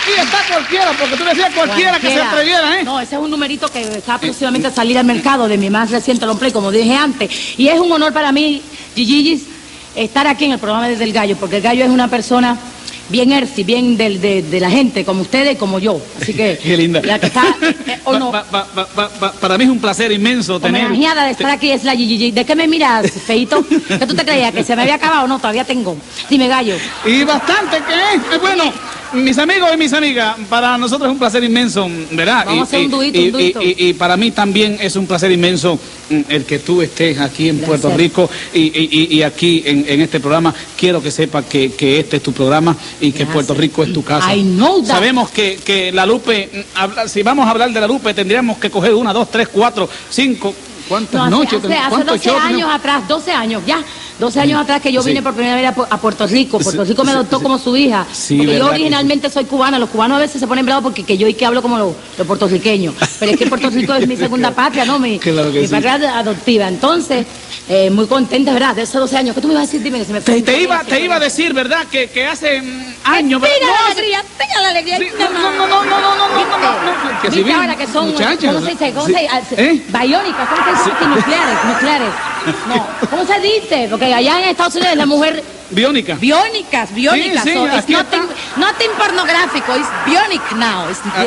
aquí está cualquiera, porque tú decías cualquiera, que se atreviera, ¿eh? No, ese es un numerito que está próximamente a salir al mercado de mi más reciente long play, como dije antes. Y es un honor para mí, Gigi, estar aquí en el programa desde el Gallo, porque el Gallo es una persona bien erci, bien del- de, de la gente, como ustedes y como yo. Así que, Qué linda. la que está, eh, no, Pa- pa- pa- pa- pa- para mí es un placer inmenso tener. homenajeada de estar aquí es la Gigi. ¿De qué me miras, feito? ¿Qué tú te creías? ¿Que se me había acabado? No, todavía tengo. Dime, Gallo. Y bastante que es. Bueno, mis amigos y mis amigas, para nosotros es un placer inmenso, ¿verdad? Vamos y, a hacer un duito, y- un duito. y- y para mí también es un placer inmenso mm, el que tú estés aquí en Gracias. Puerto Rico y, aquí en, en este programa. Quiero que sepas que, que este es tu programa y que Gracias. Puerto Rico es tu casa. I know that. Sabemos que, que la Lupe, mm, si vamos a hablar de la Lupe, tendríamos que coger una, dos, tres, cuatro, cinco. ¿Cuántas No, hace, noches? hace, hace ¿Cuántos 12 shows años tenemos? atrás, 12 años ya, 12 años atrás que yo Sí. vine por primera vez a, Pu- a Puerto Rico. Puerto Rico me adoptó sí. como su hija. Sí, porque yo originalmente soy cubana. Los cubanos a veces se ponen bravos porque que yo y que hablo como los, los puertorriqueños. Pero es que Puerto Rico es mi segunda patria, ¿no? Mi, Claro patria adoptiva. Entonces, eh, muy contenta, ¿verdad? De esos 12 años. ¿Qué tú me ibas a decir? Dime que se me Te, te iba, te iba a decir, ¿verdad? Que, que hace años... Tenga No, la alegría, tenga la alegría. No, no, no, no, no, no, no, no, no, no, que si ¿Viste bien, ahora que son, muchachas, ¿cómo se dice? ¿Cómo se dice? ¿eh? Biónicas, ¿cómo se dice? Nucleares, nucleares. No, ¿cómo se dice? Porque allá en Estados Unidos la mujer Biónica. biónicas, biónicas. Sí, sí, so it's aquí nothing, nothing pornográfico, it's bionic now.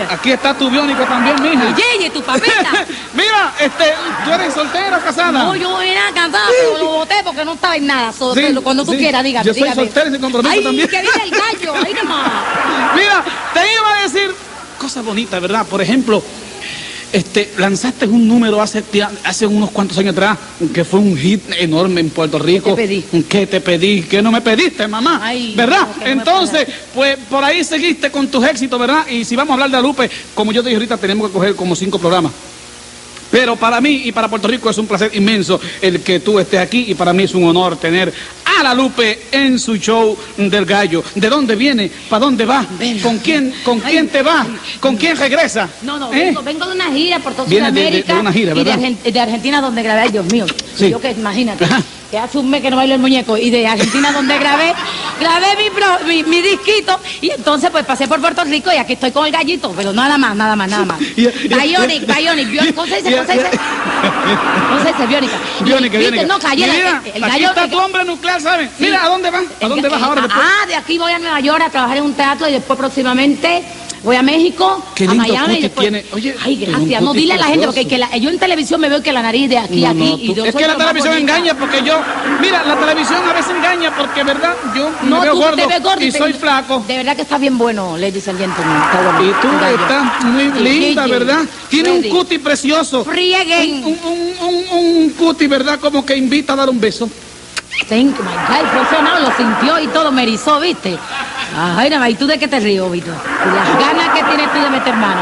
A- Aquí está tu biónico también, mija. Yeye, tu papita. Mira, este, ¿tú eres soltera o casada? No, yo era casada, pero lo boté porque no estaba en nada. So, Sí, pero cuando tú quieras, dígame. Yo soy dígame. soltera y sin compromiso Ay, también. que viene el gallo, ahí nomás. Mira, te iba a decir cosas bonitas, ¿verdad? Por ejemplo, este, lanzaste un número hace, unos cuantos años atrás que fue un hit enorme en Puerto Rico. ¿Qué te pedí? ¿Qué te pedí? ¿Qué no me pediste, mamá? Ay, ¿Verdad? no, Entonces, pues por ahí seguiste con tus éxitos, ¿verdad? Y si vamos a hablar de la Lupe, como yo te dije ahorita, tenemos que coger como cinco programas. Pero para mí y para Puerto Rico es un placer inmenso el que tú estés aquí y para mí es un honor tener la Lupe en su show del gallo. ¿De dónde viene? ¿Para dónde va? ¿Con quién, con quién te va? ¿Con quién regresa? No, no, ¿Eh? vengo, vengo de una gira por toda Viene de- de- Sudamérica de una gira, y de, de Argentina donde grabé, Dios mío, Sí. yo que imagínate, Ajá. Que hace un mes que no bailo el muñeco y de Argentina donde grabé, grabé mi, pro- mi, mi disquito y entonces pues pasé por Puerto Rico y aquí estoy con el gallito, pero nada más, nada más, nada más. Y- y- Bionic, Bionic, Bionic, ¿cómo se dice? ¿Cómo se dice? ¿Cómo se dice? Biónica. Y- Biónica, ¿viste? biónica. No, cayó Mira, el, el aquí gallo. está el- tu hombre nuclear, ¿sabes? Sí. Mira, ¿a dónde vas? ¿A dónde vas ahora después? Ah, de aquí voy a Nueva York a trabajar en un teatro y después próximamente voy a México, Qué a Miami y después... tiene. Oye, Ay, gracias. No, dile a la gente, porque que la- yo en televisión me veo que la nariz de aquí No, a aquí y yo es soy que la televisión bonita. engaña porque yo, mira, la televisión a veces engaña porque, ¿verdad? Yo No, me veo tú gordo, te ves gordo y te- soy flaco. De verdad que está bien bueno, ladies and gentlemen. Está bueno. Y tú estás muy linda, ¿verdad? Tiene un cutis precioso. Frieguen. Un, un, un, un cutis, ¿verdad? Como que invita a dar un beso. Thank you, my God, impresionado, lo sintió y todo, me erizó, ¿viste? Ay, nada más, ¿y tú de qué te río, Vito? Y las ganas que tienes tú de meter mano.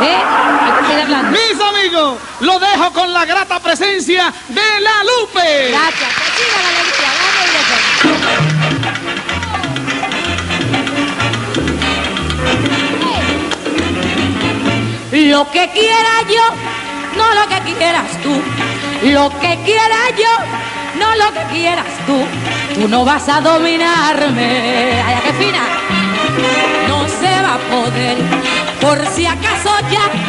¿Eh? Hay que seguir hablando. Mis amigos, lo dejo con la grata presencia de la Lupe. Gracias. Que siga la alegría, vamos y besos. Lo que quiera yo, no lo que quieras tú. Lo que quiera yo, no lo que quieras tú. Tú no vas a dominarme. Por si acaso ya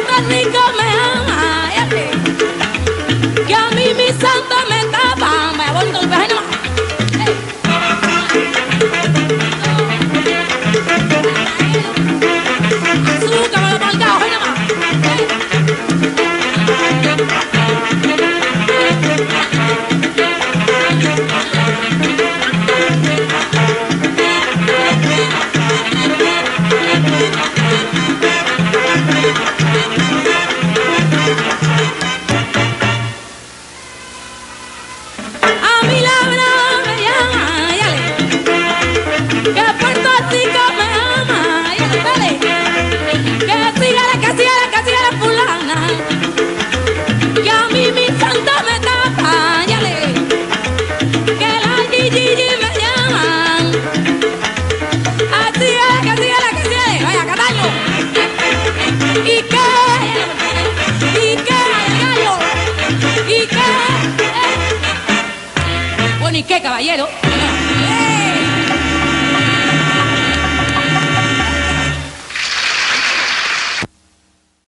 Puerto Rico. Qué caballero.